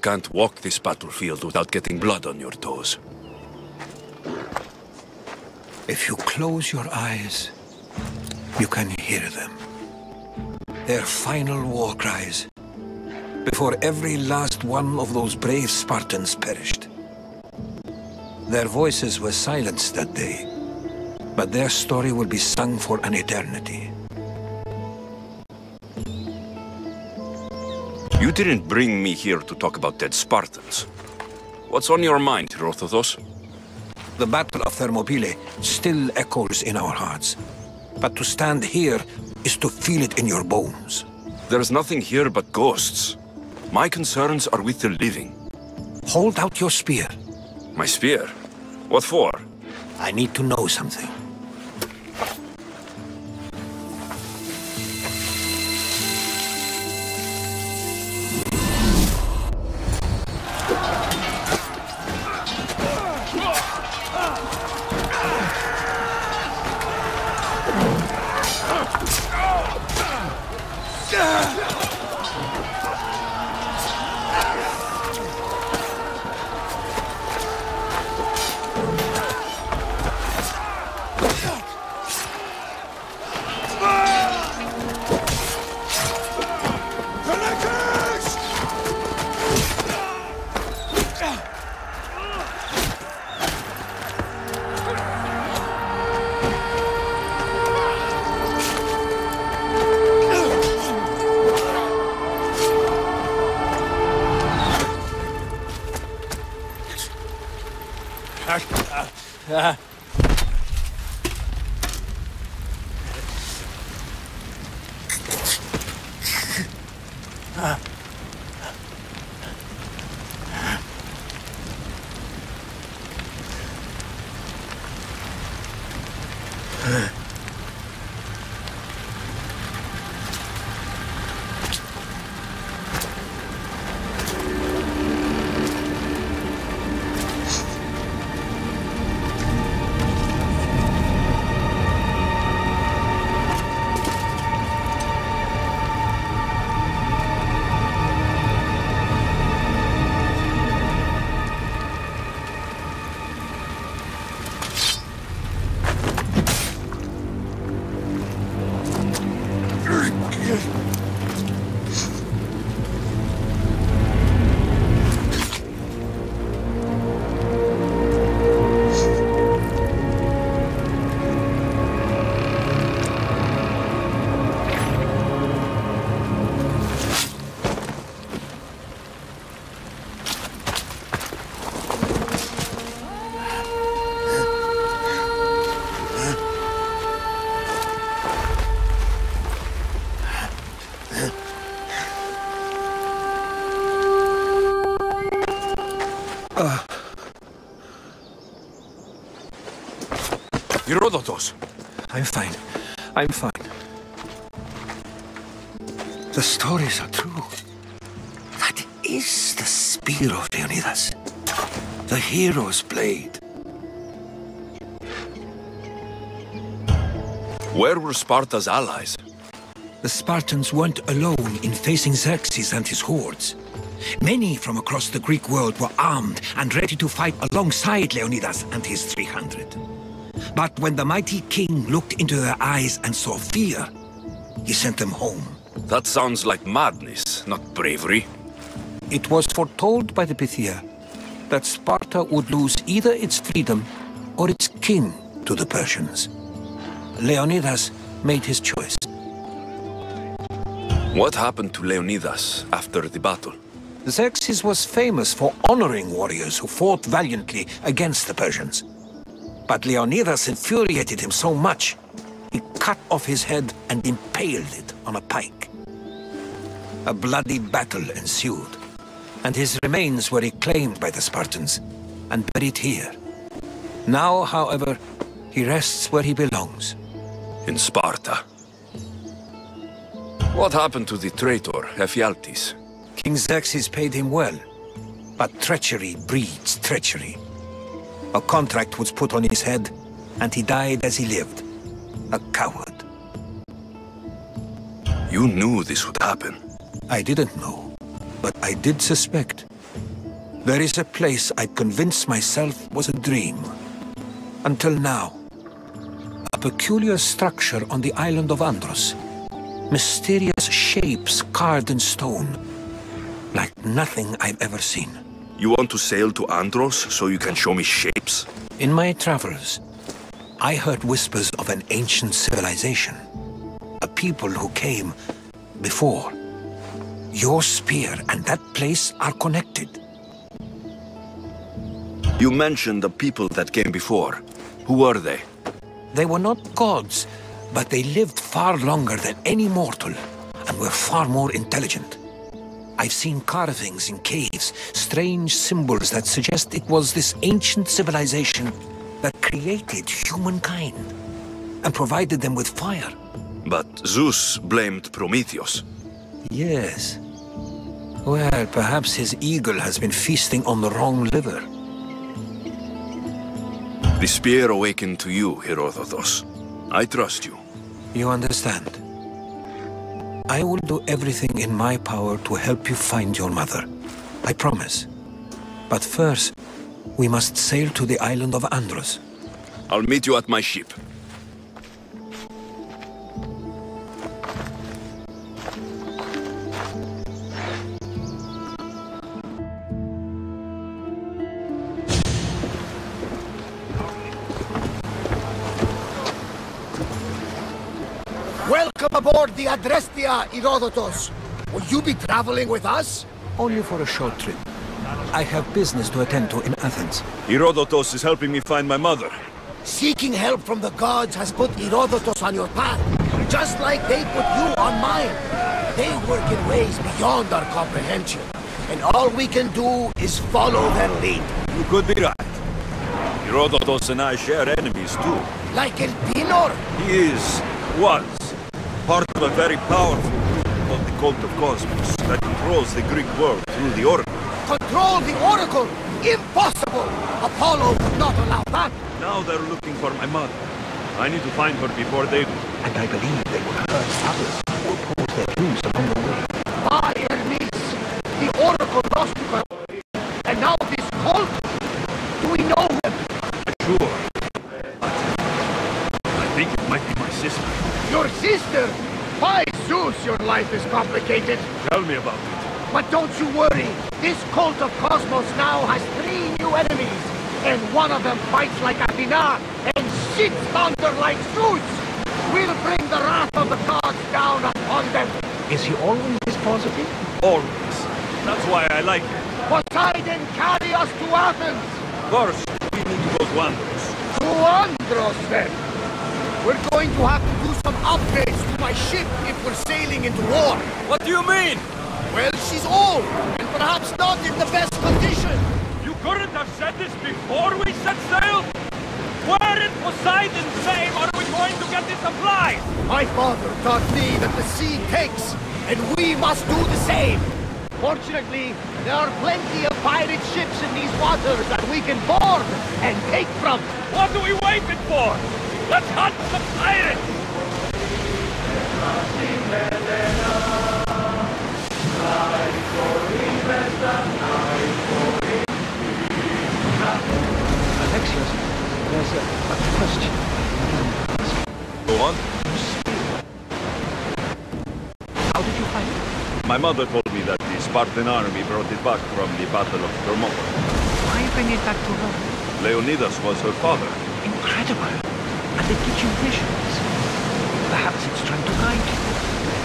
can't walk this battlefield without getting blood on your toes. If you close your eyes, you can hear them. Their final war cries. Before every last one of those brave Spartans perished. Their voices were silenced that day, but their story will be sung for an eternity. You didn't bring me here to talk about dead Spartans. What's on your mind, Herodotus? The Battle of Thermopylae still echoes in our hearts. But to stand here is to feel it in your bones. There's nothing here but ghosts. My concerns are with the living. Hold out your spear. My spear? What for? I need to know something. Yeah. Herodotus! I'm fine. I'm fine. The stories are true. That is the spear of Leonidas. The hero's blade. Where were Sparta's allies? The Spartans weren't alone in facing Xerxes and his hordes. Many from across the Greek world were armed and ready to fight alongside Leonidas and his 300. But when the mighty king looked into their eyes and saw fear, he sent them home. That sounds like madness, not bravery. It was foretold by the Pythia that Sparta would lose either its freedom or its king to the Persians. Leonidas made his choice. What happened to Leonidas after the battle? Xerxes was famous for honoring warriors who fought valiantly against the Persians. But Leonidas infuriated him so much, he cut off his head and impaled it on a pike. A bloody battle ensued, and his remains were reclaimed by the Spartans and buried here. Now, however, he rests where he belongs. In Sparta. What happened to the traitor, Ephialtes? King Xerxes paid him well, but treachery breeds treachery. A contract was put on his head, and he died as he lived. A coward. You knew this would happen. I didn't know, but I did suspect. There is a place I convinced myself was a dream. Until now. A peculiar structure on the island of Andros. Mysterious shapes carved in stone. Like nothing I've ever seen. You want to sail to Andros so you can show me shapes? In my travels, I heard whispers of an ancient civilization. A people who came before. Your spear and that place are connected. You mentioned the people that came before. Who were they? They were not gods, but they lived far longer than any mortal, and were far more intelligent. I've seen carvings in caves, strange symbols that suggest it was this ancient civilization that created humankind, and provided them with fire. But Zeus blamed Prometheus. Yes. Well, perhaps his eagle has been feasting on the wrong liver. The spear awakened to you, Herodotus. I trust you. You understand? I will do everything in my power to help you find your mother. I promise. But first, we must sail to the island of Andros. I'll meet you at my ship. Aboard the Adrestia, Herodotus. Will you be traveling with us? Only for a short trip. I have business to attend to in Athens. Herodotus is helping me find my mother. Seeking help from the gods has put Herodotus on your path, just like they put you on mine. They work in ways beyond our comprehension, and all we can do is follow their lead. You could be right. Herodotus and I share enemies too. Like Elpenor? He is, was, part of a very powerful group called the Cult of Kosmos that controls the Greek world through the Oracle. Control the Oracle? Impossible! Apollo would not allow that. Now they're looking for my mother. I need to find her before they do. And I believe they will hurt others or pose their clues along the way. By Hermes, the Oracle lost her. And now this cult? Do we know him? Sure. But I think it might be my sister. Your sister? By Zeus, your life is complicated. Tell me about it. But don't you worry. This cult of Kosmos now has three new enemies. And one of them fights like Athena and shits thunder like Zeus. We'll bring the wrath of the gods down upon them. Is he always this positive? Always. That's why I like it. Poseidon, carry us to Athens. First, we need to go to Andros. To Andros, then. We're going to have to do some upgrades to my ship if we're sailing into war. What do you mean? Well, she's old, and perhaps not in the best condition. You couldn't have said this before we set sail? Where in Poseidon's name are we going to get the supplies? My father taught me that the sea takes, and we must do the same. Fortunately, there are plenty of pirate ships in these waters that we can board and take from. What are we waiting for? Let's hunt the pirates! Alexios, there's a, a question. Go on. How did you find it? My mother told me that the Spartan army brought it back from the Battle of Thermopylae. Why bring it back to Rome? Leonidas was her father. Incredible. And it gives you visions. Perhaps it's trying to guide you.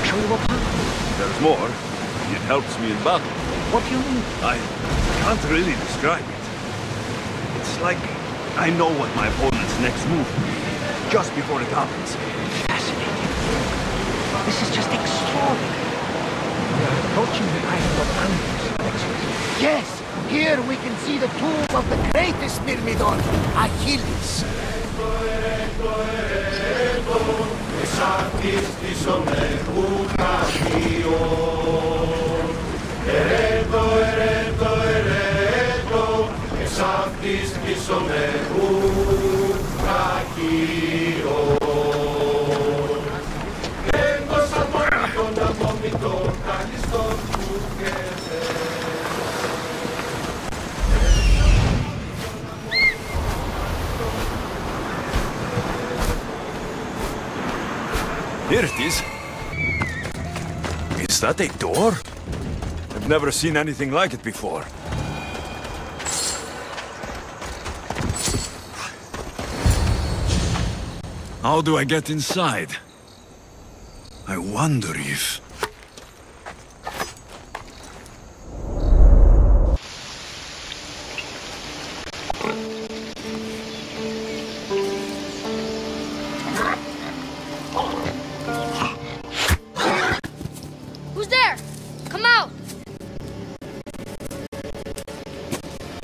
Show you a path. There's more. It helps me in battle. What do you mean? I can't really describe it. It's like I know what my opponent's next move will be, just before it happens. Fascinating. This is just extraordinary. We are approaching the island of Andros. Yes, here we can see the tomb of the greatest Myrmidon, Achilles. Ερέτω, ερέτω, ερέτω, ε σαν τη στήσω με μου θαγείω. Έτω, ερέτω, ερέτω, ε σαν τη στήσω με μου θαγείω. Έτω. Here it is. Is that a door? I've never seen anything like it before. How do I get inside? I wonder if...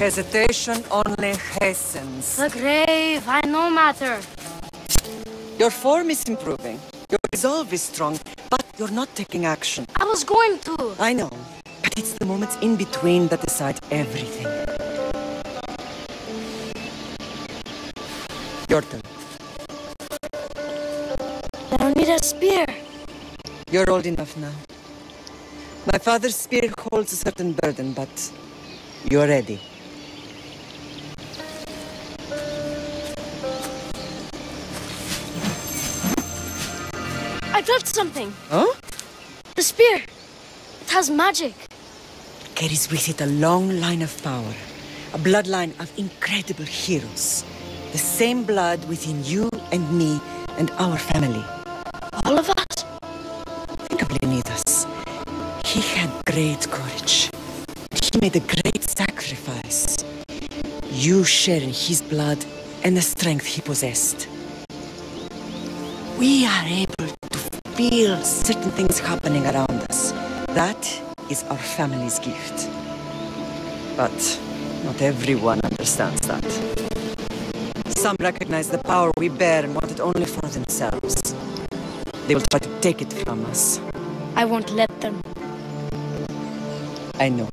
Hesitation only hastens. The grave, I no matter. Your form is improving. Your resolve is strong, but you're not taking action. I was going to. I know, but it's the moments in between that decide everything. Your turn. I don't need a spear. You're old enough now. My father's spear holds a certain burden, but you're ready. I touched something. Huh? The spear. It has magic. Carries with it a long line of power, a bloodline of incredible heroes. The same blood within you and me and our family. All of us. Think of Leonidas. He had great courage. He made a great sacrifice. You share in his blood and the strength he possessed. We are able feel certain things happening around us. That is our family's gift. But not everyone understands that. Some recognize the power we bear and want it only for themselves. They will try to take it from us. I won't let them. I know.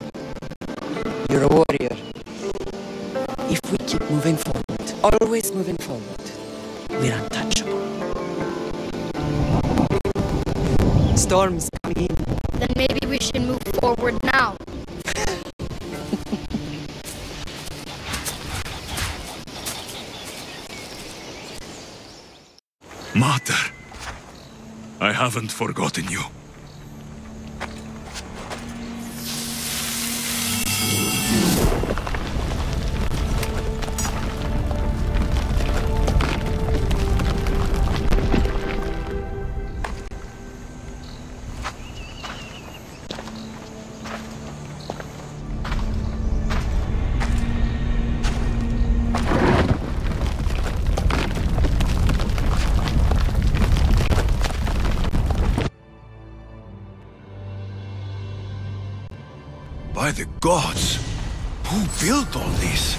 You're a warrior. If we keep moving forward, always moving forward, we're untouchable. Storms coming in. Then maybe we should move forward now. Mater, I haven't forgotten you. The gods! Who built all this?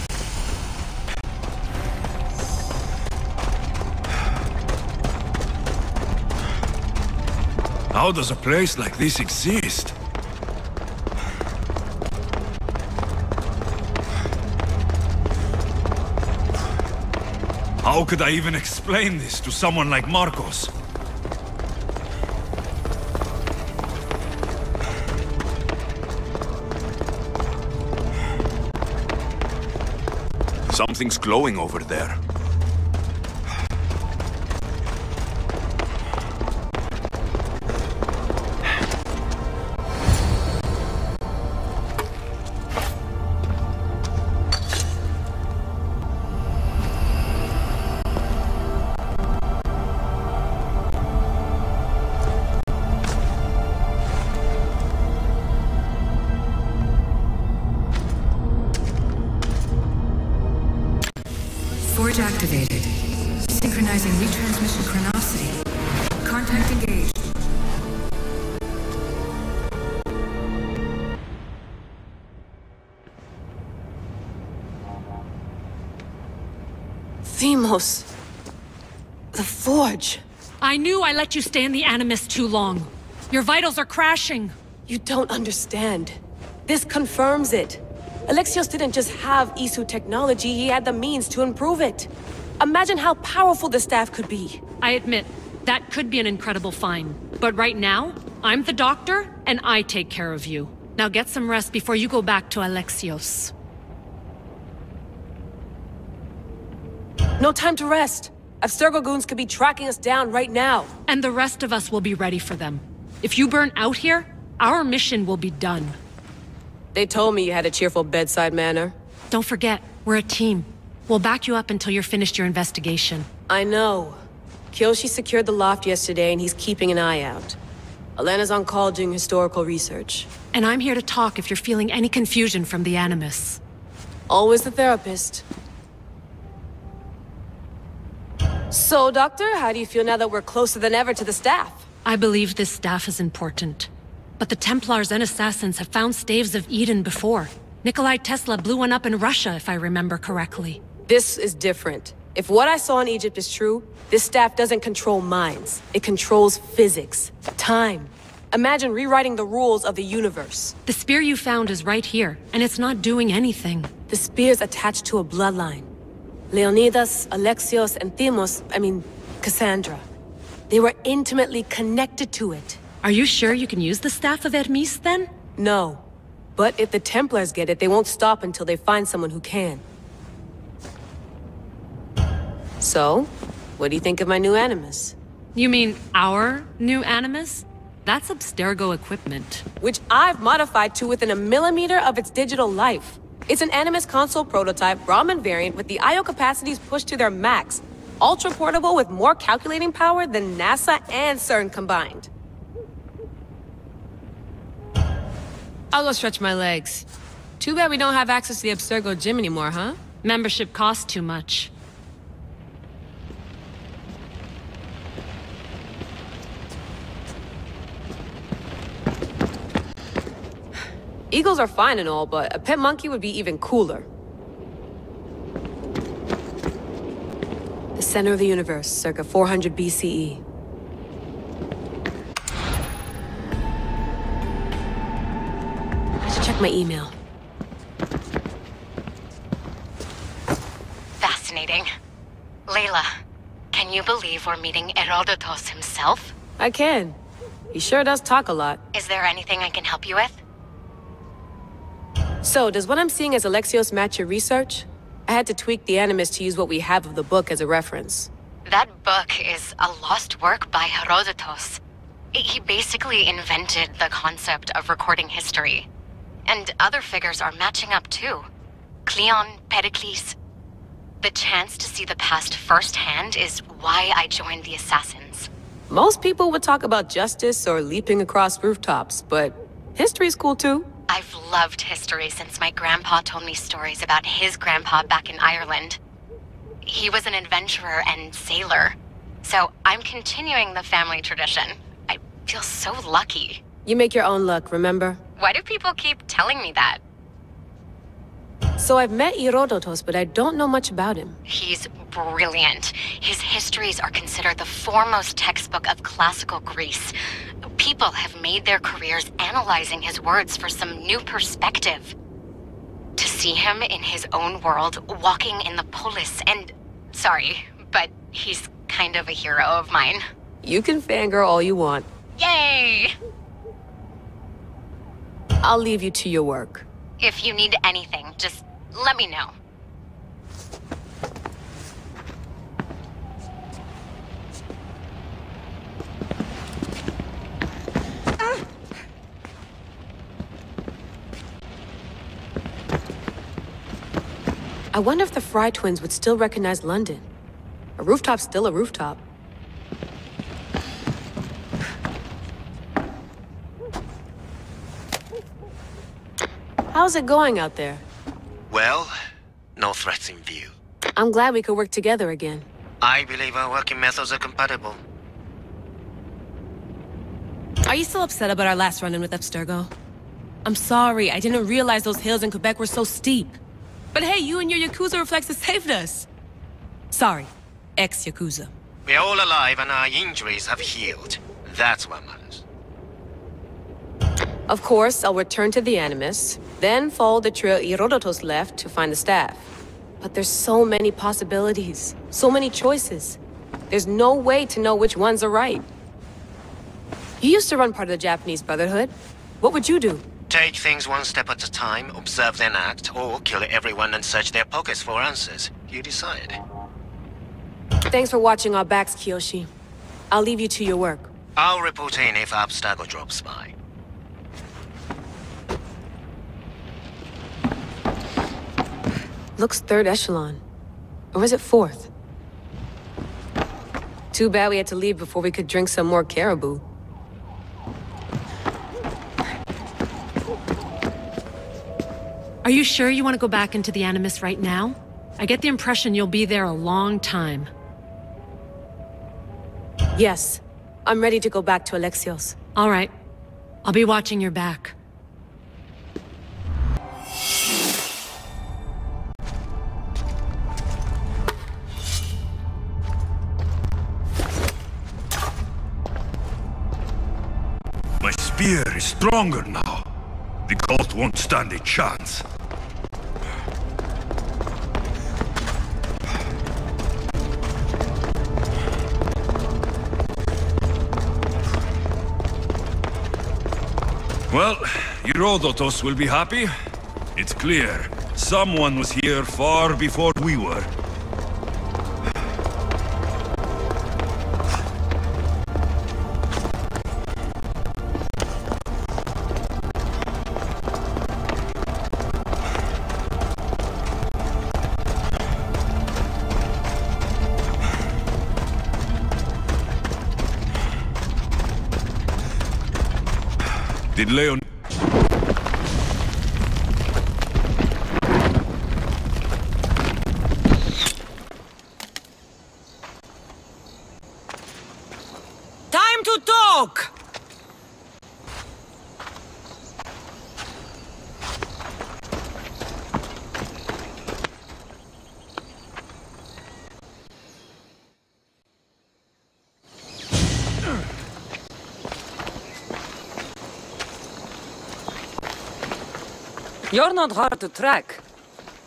How does a place like this exist? How could I even explain this to someone like Markos? Something's glowing over there. The Forge. I knew I let you stay in the Animus too long. Your vitals are crashing. You don't understand. This confirms it. Alexios didn't just have Isu technology, he had the means to improve it. Imagine how powerful the staff could be. I admit, that could be an incredible find. But right now, I'm the doctor, and I take care of you. Now get some rest before you go back to Alexios. No time to rest. Abstergo goons could be tracking us down right now. And the rest of us will be ready for them. If you burn out here, our mission will be done. They told me you had a cheerful bedside manner. Don't forget, we're a team. We'll back you up until you're finished your investigation. I know. Kiyoshi secured the loft yesterday and he's keeping an eye out. Elena's on call doing historical research. And I'm here to talk if you're feeling any confusion from the Animus. Always the therapist. So, Doctor, how do you feel now that we're closer than ever to the staff? I believe this staff is important. But the Templars and Assassins have found staves of Eden before. Nikolai Tesla blew one up in Russia, if I remember correctly. This is different. If what I saw in Egypt is true, this staff doesn't control minds. It controls physics, time. Imagine rewriting the rules of the universe. The spear you found is right here, and it's not doing anything. The spear's attached to a bloodline. Leonidas, Alexios, and Deimos, I mean, Cassandra. They were intimately connected to it. Are you sure you can use the Staff of Hermes, then? No. But if the Templars get it, they won't stop until they find someone who can. So, what do you think of my new Animus? You mean our new Animus? That's Abstergo equipment. Which I've modified to within a millimeter of its digital life. It's an Animus console prototype Brahmin variant with the I.O. capacities pushed to their max. Ultra portable with more calculating power than NASA and CERN combined. I'll go stretch my legs. Too bad we don't have access to the Abstergo gym anymore, huh? Membership costs too much. Eagles are fine and all, but a pet monkey would be even cooler. The center of the universe, circa 400 BCE. I should check my email. Fascinating. Layla, can you believe we're meeting Herodotus himself? I can. He sure does talk a lot. Is there anything I can help you with? So, does what I'm seeing as Alexios match your research? I had to tweak the Animus to use what we have of the book as a reference. That book is a lost work by Herodotus. He basically invented the concept of recording history. And other figures are matching up too. Cleon, Pericles. The chance to see the past firsthand is why I joined the Assassins. Most people would talk about justice or leaping across rooftops, but history's cool too. I've loved history since my grandpa told me stories about his grandpa back in Ireland. He was an adventurer and sailor. So I'm continuing the family tradition. I feel so lucky. You make your own luck, remember? Why do people keep telling me that? So I've met Herodotus, but I don't know much about him. He's brilliant. His histories are considered the foremost textbook of classical Greece. People have made their careers analyzing his words for some new perspective. To see him in his own world, walking in the polis, and... Sorry, but he's kind of a hero of mine. You can fangirl all you want. Yay! I'll leave you to your work. If you need anything, just let me know. I wonder if the Frye twins would still recognize London. A rooftop's still a rooftop. How's it going out there? Well, no threats in view. I'm glad we could work together again. I believe our working methods are compatible. Are you still upset about our last run-in with Abstergo? I'm sorry, I didn't realize those hills in Quebec were so steep. But hey, you and your Yakuza reflexes saved us. Sorry, ex-Yakuza. We're all alive and our injuries have healed. That's what matters. Of course, I'll return to the Animus, then follow the trail Herodotus left to find the staff. But there's so many possibilities, so many choices. There's no way to know which ones are right. You used to run part of the Japanese Brotherhood. What would you do? Take things one step at a time, observe then act, or kill everyone and search their pockets for answers. You decide. Thanks for watching our backs, Kiyoshi. I'll leave you to your work. I'll report in if Abstergo drops by. Looks third echelon. Or is it fourth? Too bad we had to leave before we could drink some more caribou. Are you sure you want to go back into the Animus right now? I get the impression you'll be there a long time. Yes. I'm ready to go back to Alexios. All right. I'll be watching your back. Spear is stronger now. The cult won't stand a chance. Well, Herodotus will be happy. It's clear. Someone was here far before we were. Did Leon... Time to talk! You're not hard to track.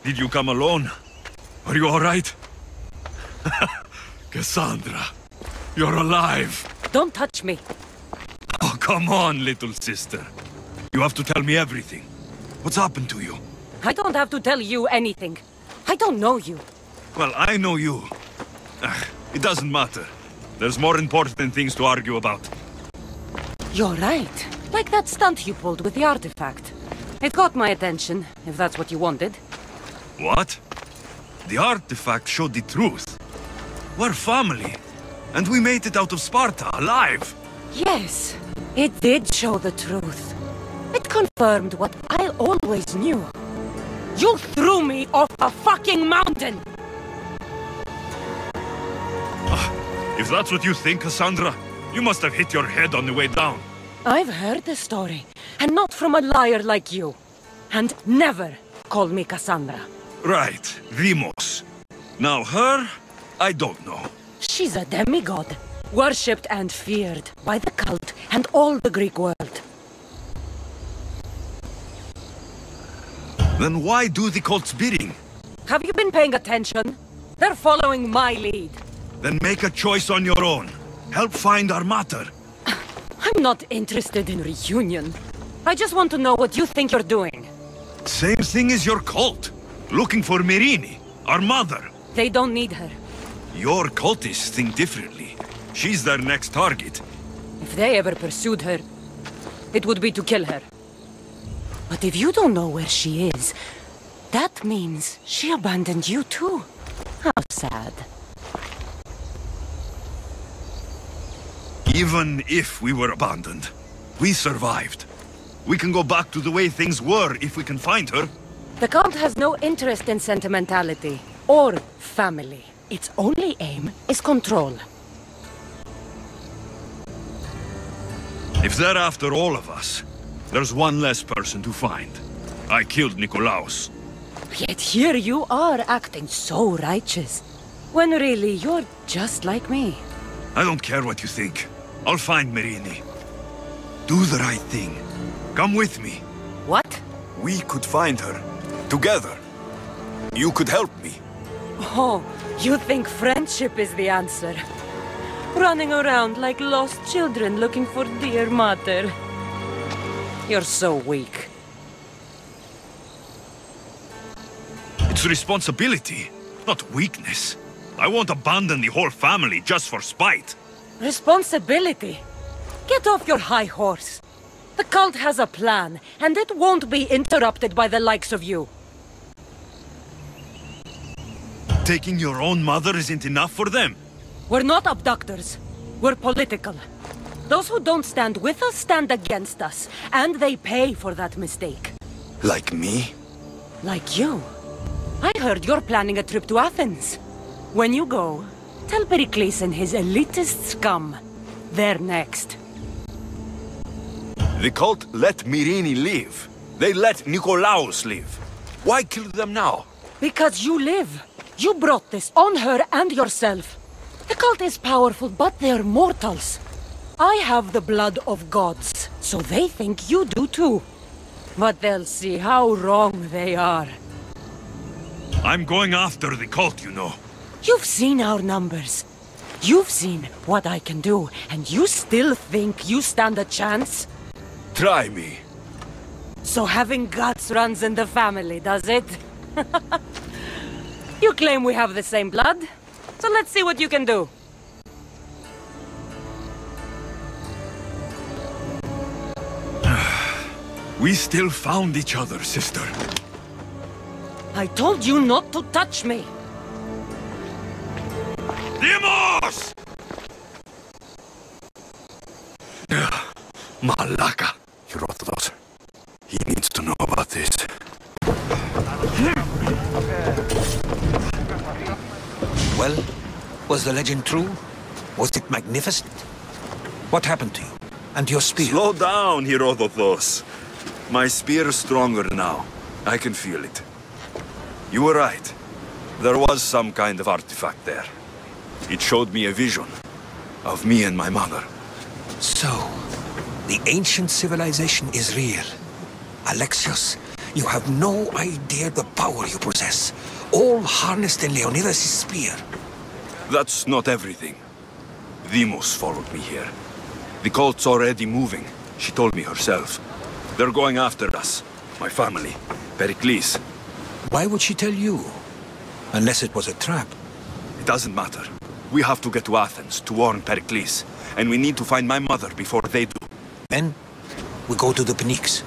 Did you come alone? Are you alright? Cassandra, you're alive. Don't touch me. Oh, come on, little sister. You have to tell me everything. What's happened to you? I don't have to tell you anything. I don't know you. Well, I know you. Ah, it doesn't matter. There's more important things to argue about. You're right. Like that stunt you pulled with the artifact. It caught my attention, if that's what you wanted. What? The artifact showed the truth. We're family. And we made it out of Sparta, alive. Yes, it did show the truth. It confirmed what I always knew. You threw me off a fucking mountain! Ah, if that's what you think, Cassandra, you must have hit your head on the way down. I've heard the story, and not from a liar like you. And never call me Cassandra. Right, Deimos. Now her, I don't know. She's a demigod, worshipped and feared by the cult and all the Greek world. Then why do the cult's bidding? Have you been paying attention? They're following my lead. Then make a choice on your own. Help find our mater. I'm not interested in reunion. I just want to know what you think you're doing. Same thing as your cult. Looking for Myrrine, our mother. They don't need her. Your cultists think differently. She's their next target. If they ever pursued her, it would be to kill her. But if you don't know where she is, that means she abandoned you too. How sad. Even if we were abandoned, we survived. We can go back to the way things were if we can find her. The Count has no interest in sentimentality or family. Its only aim is control. If they're after all of us, there's one less person to find. I killed Nikolaos. Yet here you are acting so righteous. When really you're just like me. I don't care what you think. I'll find Myrrine. Do the right thing. Come with me. What? We could find her. Together. You could help me. Oh, you think friendship is the answer? Running around like lost children looking for dear mother. You're so weak. It's responsibility, not weakness. I won't abandon the whole family just for spite. Responsibility? Get off your high horse. The cult has a plan, and it won't be interrupted by the likes of you. Taking your own mother isn't enough for them. We're not abductors. We're political. Those who don't stand with us stand against us, and they pay for that mistake. Like me? Like you. I heard you're planning a trip to Athens. When you go, tell Pericles and his elitist scum. They're next. The cult let Myrrine live. They let Nikolaos live. Why kill them now? Because you live. You brought this on her and yourself. The cult is powerful, but they're mortals. I have the blood of gods, so they think you do too. But they'll see how wrong they are. I'm going after the cult, you know. You've seen our numbers. You've seen what I can do, and you still think you stand a chance? Try me. So having guts runs in the family, does it? you claim we have the same blood, so let's see what you can do. We still found each other, sister. I told you not to touch me. Deimos! Malaka. Herodotus. He needs to know about this. Well, was the legend true? Was it magnificent? What happened to you? And your spear? Slow down, Herodotus. My spear is stronger now. I can feel it. You were right. There was some kind of artifact there. It showed me a vision of me and my mother. So, the ancient civilization is real. Alexios, you have no idea the power you possess. All harnessed in Leonidas' spear. That's not everything. Deimos followed me here. The cult's already moving. She told me herself. They're going after us. My family. Pericles. Why would she tell you? Unless it was a trap. It doesn't matter. We have to get to Athens to warn Pericles. And we need to find my mother before they do. Then, we go to the Pnyx.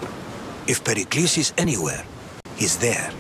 If Pericles is anywhere, he's there.